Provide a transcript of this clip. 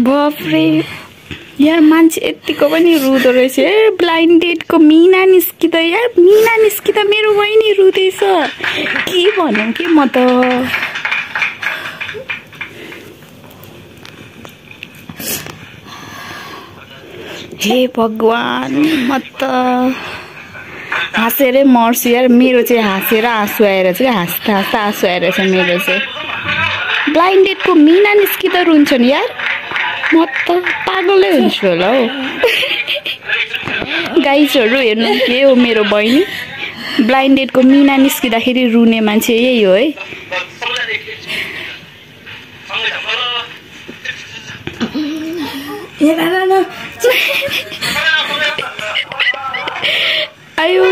बाफ्रे यार मान्छे यत्तिको पनि रुँदो रहेछ। ए ब्लाइन्डेडको मिना निस्किँदा यार मिना निस्किँदा मेरो बहिनी रुँदैछ। के भनौँ कि म त? हे भगवान् म त हाँसेरै मर्छु। यार मेरो चाहिँ हाँसेर आँसु आएर चाहिँ हाँस्दा हाँस्दा आँसु आएर चाहिँ मेरो चाहिँ ब्लाइन्डेडको मिना निस्किँदा रुन्छन् यार म त पागलै हुन्छु होला हौ गाइजहरू हेर्नु के हो मेरो बहिनी ब्लाइन्डेडको मिना निस्किँदाखेरि रुने मान्छे यही हो है आयो